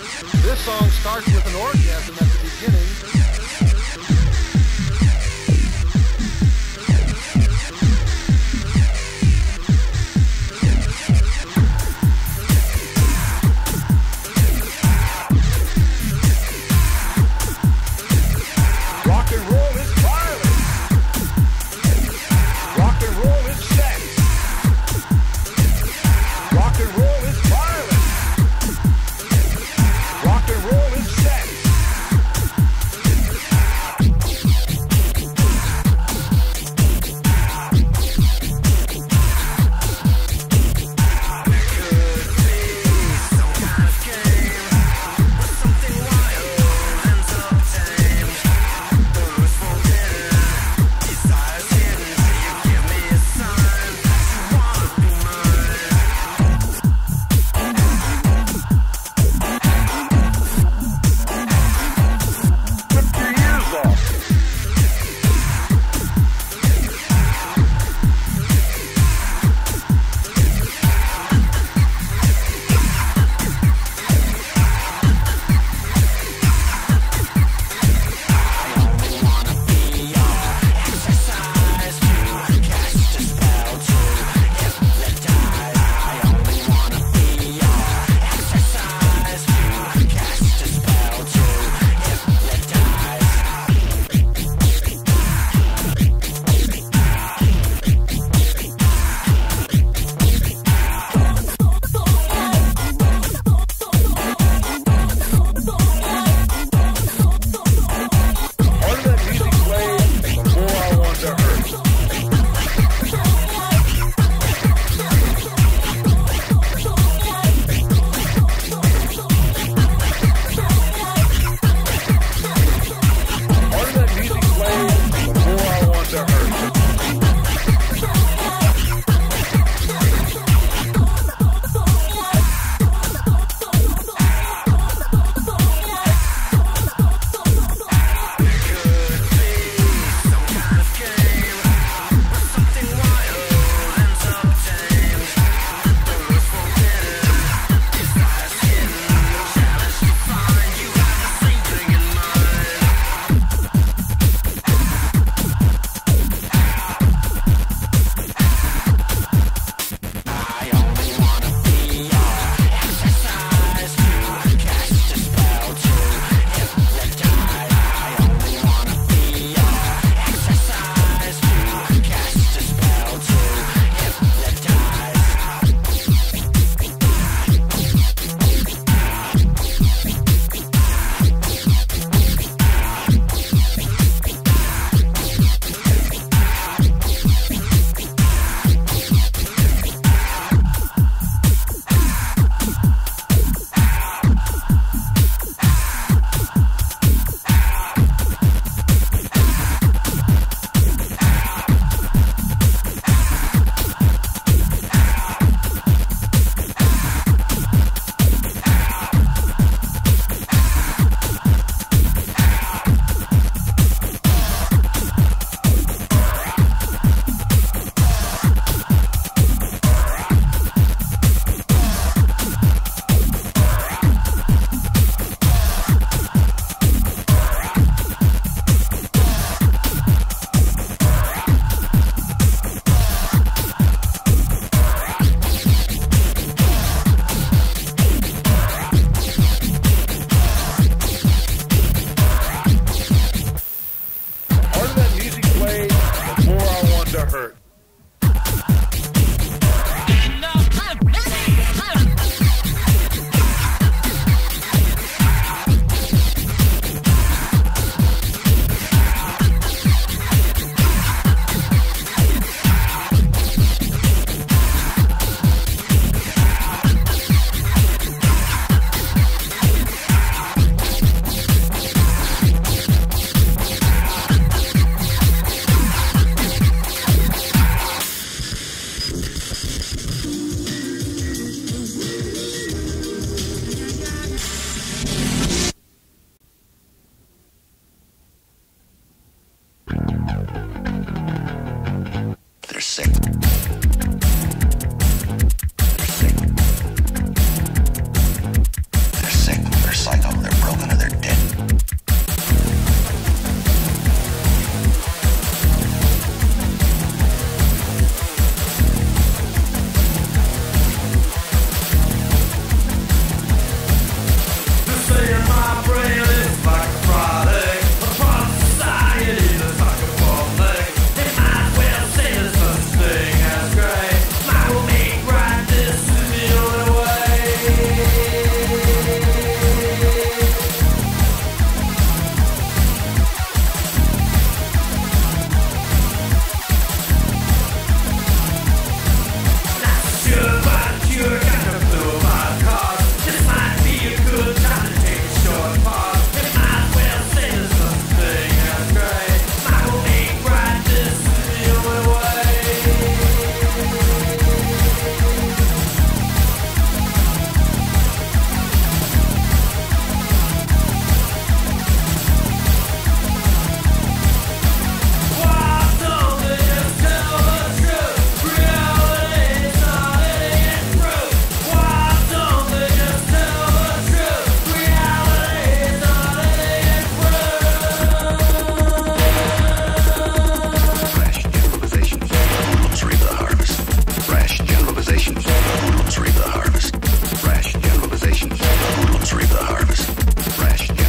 This song starts with an orgasm at the beginning Who don't reap the harvest? Fresh.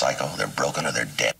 psycho. They're broken or they're dead.